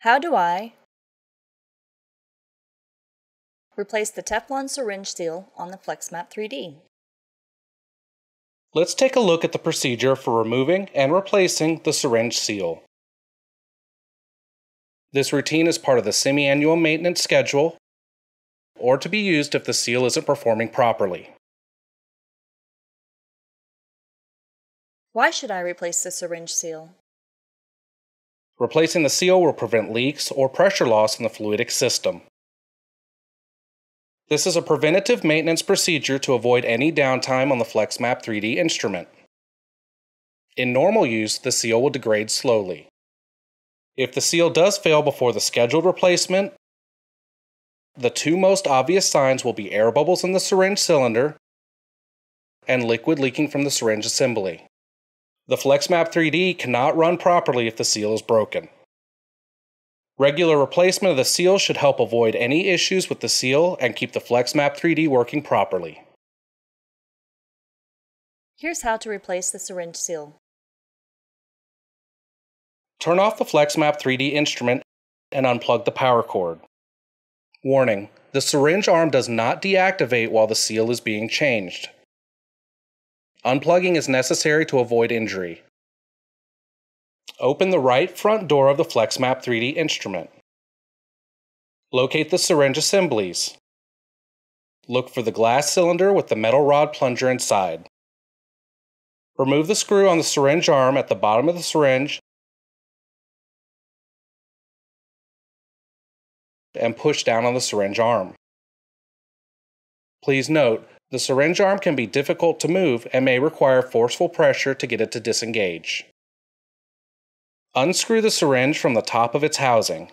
How do I replace the Teflon syringe seal on the FlexMap 3D? Let's take a look at the procedure for removing and replacing the syringe seal. This routine is part of the semi-annual maintenance schedule or to be used if the seal isn't performing properly. Why should I replace the syringe seal? Replacing the seal will prevent leaks or pressure loss in the fluidic system. This is a preventative maintenance procedure to avoid any downtime on the FlexMap 3D instrument. In normal use, the seal will degrade slowly. If the seal does fail before the scheduled replacement, the two most obvious signs will be air bubbles in the syringe cylinder and liquid leaking from the syringe assembly. The FlexMap 3D cannot run properly if the seal is broken. Regular replacement of the seal should help avoid any issues with the seal and keep the FlexMap 3D working properly. Here's how to replace the syringe seal. Turn off the FlexMap 3D instrument and unplug the power cord. Warning, the syringe arm does not deactivate while the seal is being changed. Unplugging is necessary to avoid injury. Open the right front door of the FlexMap 3D instrument. Locate the syringe assemblies. Look for the glass cylinder with the metal rod plunger inside. Remove the screw on the syringe arm at the bottom of the syringe and push down on the syringe arm. Please note, the syringe arm can be difficult to move and may require forceful pressure to get it to disengage. Unscrew the syringe from the top of its housing.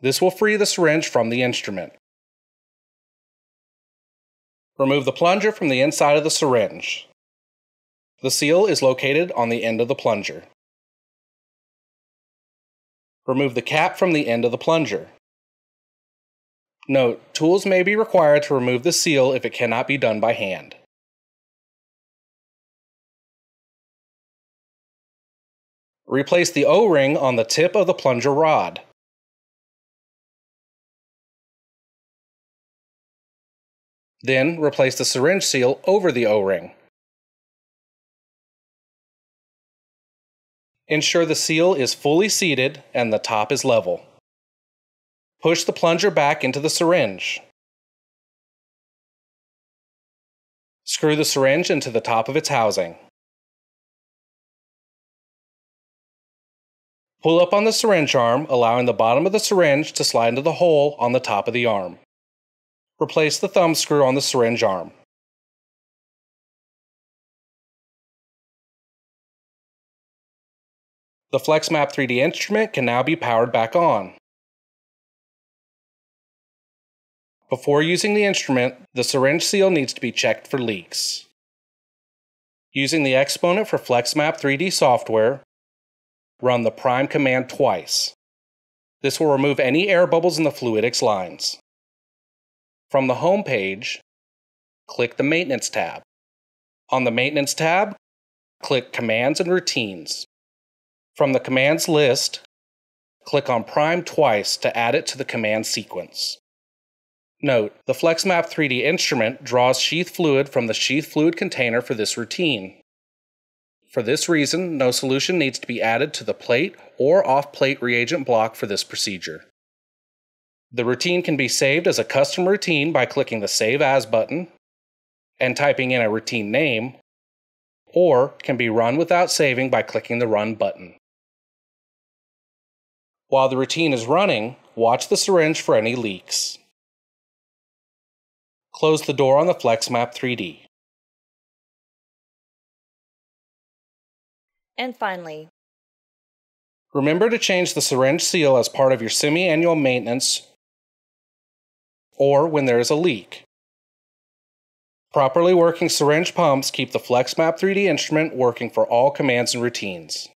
This will free the syringe from the instrument. Remove the plunger from the inside of the syringe. The seal is located on the end of the plunger. Remove the cap from the end of the plunger. Note, tools may be required to remove the seal if it cannot be done by hand. Replace the O-ring on the tip of the plunger rod. Then replace the syringe seal over the O-ring. Ensure the seal is fully seated and the top is level. Push the plunger back into the syringe. Screw the syringe into the top of its housing. Pull up on the syringe arm, allowing the bottom of the syringe to slide into the hole on the top of the arm. Replace the thumb screw on the syringe arm. The FlexMap 3D instrument can now be powered back on. Before using the instrument, the syringe seal needs to be checked for leaks. Using the xPONENT for FlexMap 3D software, run the prime command twice. This will remove any air bubbles in the fluidics lines. From the home page, click the Maintenance tab. On the Maintenance tab, click Commands and Routines. From the commands list, click on Prime twice to add it to the command sequence. Note, the FlexMap 3D instrument draws sheath fluid from the sheath fluid container for this routine. For this reason, no solution needs to be added to the plate or off-plate reagent block for this procedure. The routine can be saved as a custom routine by clicking the Save As button and typing in a routine name, or can be run without saving by clicking the Run button. While the routine is running, watch the syringe for any leaks. Close the door on the FlexMap 3D. And finally, remember to change the syringe seal as part of your semi annual maintenance or when there is a leak. Properly working syringe pumps keep the FlexMap 3D instrument working for all commands and routines.